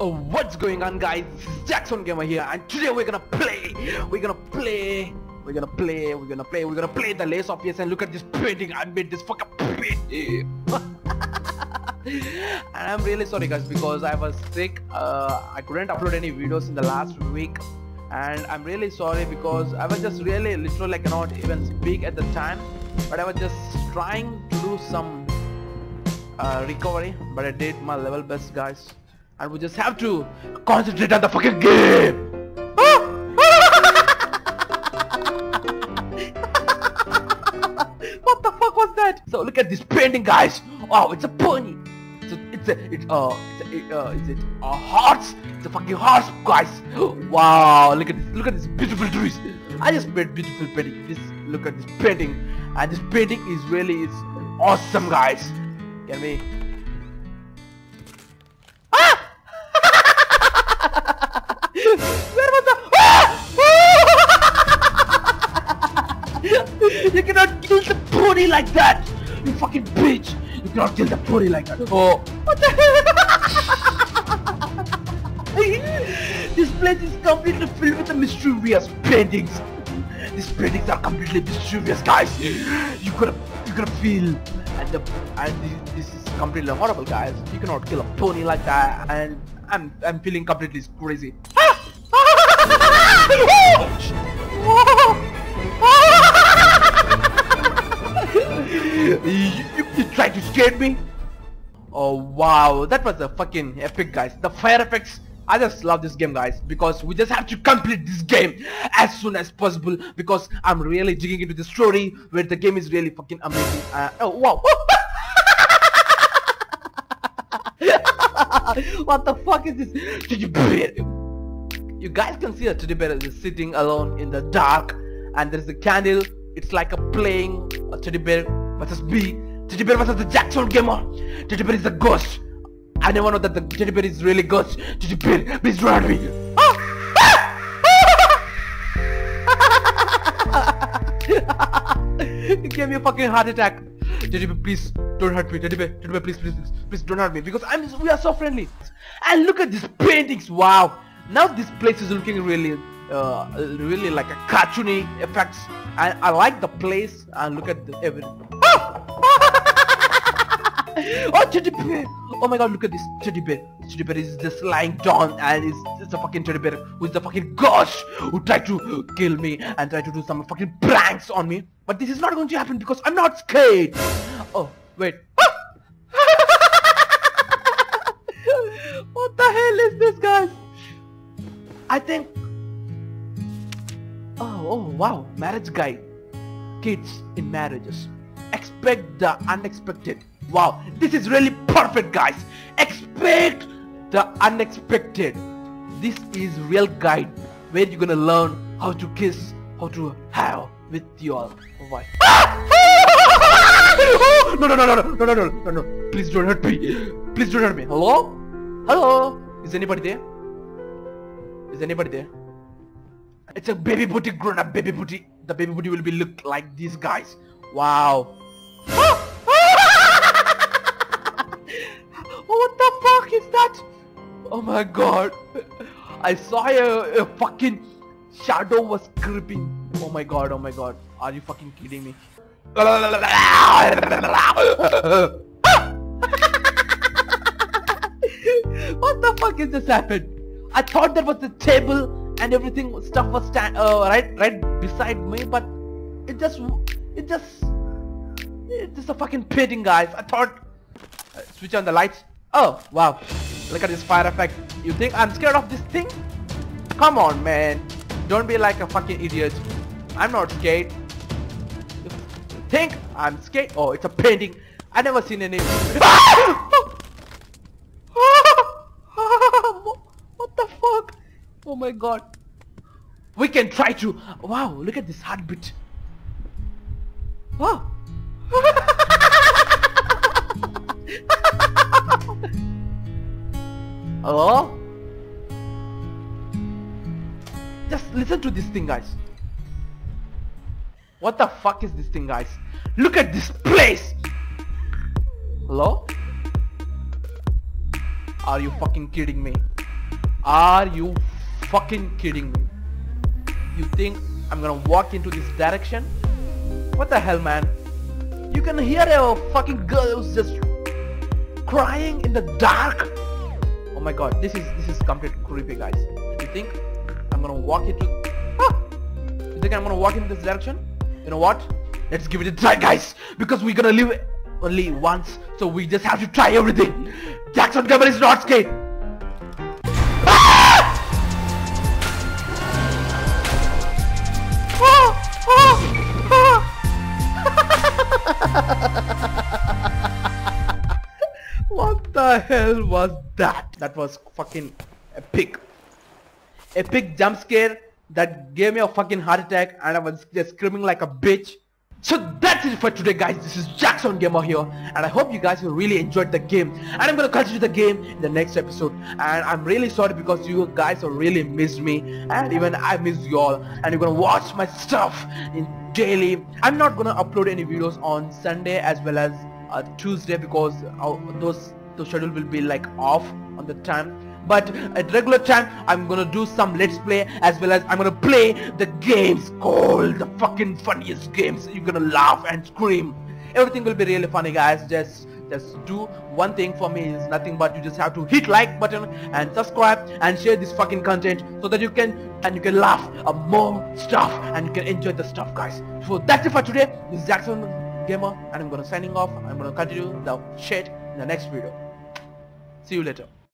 Oh, what's going on guys? JackSound Gamer here and today we're gonna play, we're gonna play, we're gonna play, we're gonna play, we're gonna play the Layers of Fear and look at this painting, I made this fucking painting. and I'm really sorry guys because I was sick, uh, I couldn't upload any videos in the last week. And I'm really sorry because I was just really literally like cannot even speak at the time. But I was just trying to do some uh, recovery. But I did my level best guys and we just have to concentrate on the fucking game. What the fuck was that? So look at this painting guys. Oh it's a pony. It's a it's a it, uh it's a, uh is it a horse? It's a fucking horse guys. Wow look at this look at this beautiful trees. I just made beautiful painting. This look at this painting. And this painting is really is awesome guys. Can we Where was the? you cannot kill the pony like that! You fucking bitch! You cannot kill the pony like that. Oh, what the hell? this place is completely filled with the mysterious paintings. These paintings are completely mysterious, guys. You could you could feel and the and this, this is completely horrible, guys. You cannot kill a pony like that, and I'm I'm feeling completely crazy. You, you, tried to scare me? Oh wow, that was a fucking epic guys. The fire effects, I just love this game guys because we just have to complete this game as soon as possible because I'm really digging into the story where the game is really fucking amazing. Uh, oh wow. what the fuck is this? Did you You guys can see a teddy bear is sitting alone in the dark and there's a candle. It's like a playing a teddy bear versus B. Teddy bear versus the JackSound gamer. Teddy bear is a ghost. I never know that the teddy bear is really ghost. Teddy bear, please run me. it gave me a fucking heart attack. Teddy bear, please don't hurt me. Teddy bear, teddy bear, please, please, please, please don't hurt me because I'm. We are so friendly. And look at these paintings. Wow. Now this place is looking really, uh, really like a cartoony effects. And I like the place. And look at the everything. oh, teddy bear! Oh my god, look at this teddy bear. Teddy bear is just lying down and it's, it's a fucking teddy bear who's the fucking ghost who tried to kill me and tried to do some fucking pranks on me. But this is not going to happen because I'm not scared. Oh, wait. what the hell is this, guys? I think... Oh, oh, wow. Marriage guide. Kids in marriages. Expect the unexpected. Wow, this is really perfect, guys. Expect the unexpected. This is real guide where you're gonna learn how to kiss, how to have with your wife. no, no, no, no, no, no, no, no, no, no. Please don't hurt me. Please don't hurt me. Hello? Hello? Is anybody there? Is anybody there? It's a baby booty grown up baby booty. The baby booty will be look like these guys. Wow. what the fuck is that? Oh my god. I saw a, a fucking shadow was creeping. Oh my god, oh my god. Are you fucking kidding me? what the fuck is this happened? I thought there was a table and everything stuff was stand uh, right right beside me, but it just it just it's just a fucking painting, guys. I thought uh, switch on the lights. Oh wow, look at this fire effect. You think I'm scared of this thing? Come on, man. Don't be like a fucking idiot. I'm not scared. You think I'm scared? Oh, it's a painting. I never seen any. what the fuck? Oh my god. We can try to. Wow, look at this heartbeat. Wow. Hello? Just listen to this thing, guys. What the fuck is this thing, guys? Look at this place! Hello? Are you fucking kidding me? Are you fucking kidding me? You think I'm gonna walk into this direction? What the hell man? You can hear a fucking girl who's just crying in the dark. Oh my god, this is this is complete creepy guys. You think I'm gonna walk into ah! You think I'm gonna walk in this direction? You know what? Let's give it a try guys because we're gonna live only once so we just have to try everything. JackSound Gamer is not scared. what the hell was that? That was fucking epic. Epic jump scare that gave me a fucking heart attack and I was just screaming like a bitch. So that's it for today guys, this is JackSound Gamer here and I hope you guys really enjoyed the game. And I'm gonna continue the game in the next episode. And I'm really sorry because you guys really missed me and even I missed you all. And you're gonna watch my stuff in daily. I'm not gonna upload any videos on Sunday as well as uh, Tuesday because uh, those, those schedule will be like off on the time but at regular time I'm gonna do some let's play as well as I'm gonna play the games called the fucking funniest games. You're gonna laugh and scream. Everything will be really funny guys. Just just do one thing for me. Is nothing but you just have to hit like button and subscribe and share this fucking content so that you can and you can laugh uh, more stuff and you can enjoy the stuff guys. So that's it for today. This is JackSound Gamer and I'm gonna signing off. I'm gonna continue the shit in the next video. See you later